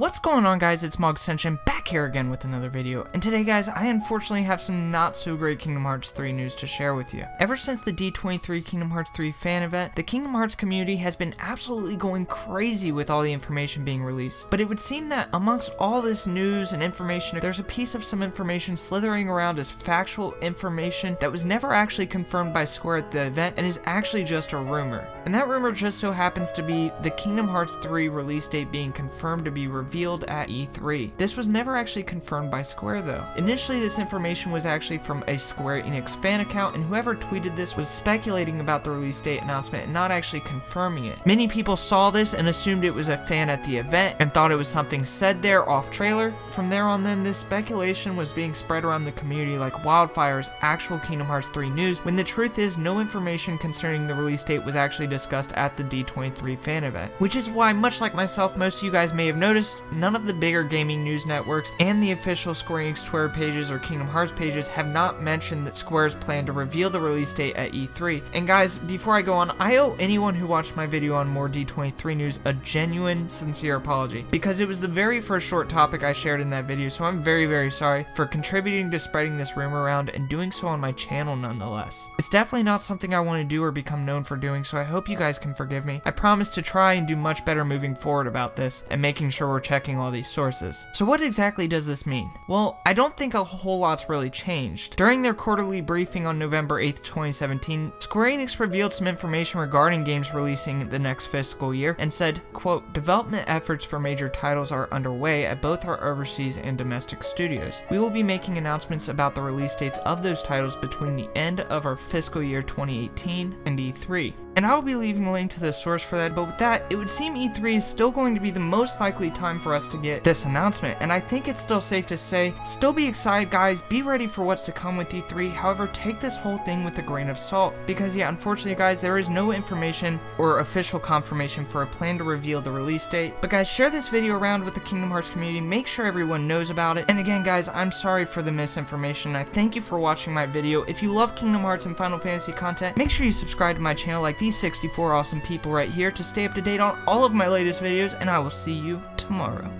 What's going on guys, it's Mog's Ascension back here again with another video, and today guys, I unfortunately have some not so great Kingdom Hearts 3 news to share with you. Ever since the D23 Kingdom Hearts 3 fan event, the Kingdom Hearts community has been absolutely going crazy with all the information being released, but it would seem that amongst all this news and information, there's a piece of some information slithering around as factual information that was never actually confirmed by Square at the event and is actually just a rumor. And that rumor just so happens to be the Kingdom Hearts 3 release date being confirmed to be revealed revealed at E3. This was never actually confirmed by Square though. Initially this information was actually from a Square Enix fan account and whoever tweeted this was speculating about the release date announcement and not actually confirming it. Many people saw this and assumed it was a fan at the event and thought it was something said there off trailer. From there on then this speculation was being spread around the community like wildfires actual Kingdom Hearts 3 news when the truth is no information concerning the release date was actually discussed at the D23 fan event. Which is why much like myself most of you guys may have noticed none of the bigger gaming news networks and the official Square Enix Twitter pages or Kingdom Hearts pages have not mentioned that Square's plan to reveal the release date at E3. And guys, before I go on, I owe anyone who watched my video on more D23 news a genuine, sincere apology, because it was the very first short topic I shared in that video, so I'm very, very sorry for contributing to spreading this rumor around and doing so on my channel nonetheless. It's definitely not something I want to do or become known for doing, so I hope you guys can forgive me. I promise to try and do much better moving forward about this, and making sure we're checking all these sources. So what exactly does this mean? Well, I don't think a whole lot's really changed. During their quarterly briefing on November 8th, 2017, Square Enix revealed some information regarding games releasing the next fiscal year and said, quote, development efforts for major titles are underway at both our overseas and domestic studios. We will be making announcements about the release dates of those titles between the end of our fiscal year 2018 and E3. And I will be leaving a link to the source for that, but with that, it would seem E3 is still going to be the most likely time for us to get this announcement, and I think it's still safe to say, still be excited guys, be ready for what's to come with E3, however, take this whole thing with a grain of salt, because yeah, unfortunately guys, there is no information or official confirmation for a plan to reveal the release date, but guys, share this video around with the Kingdom Hearts community, make sure everyone knows about it, and again guys, I'm sorry for the misinformation, I thank you for watching my video, if you love Kingdom Hearts and Final Fantasy content, make sure you subscribe to my channel. Like these 64 awesome people right here to stay up to date on all of my latest videos, and I will see you tomorrow.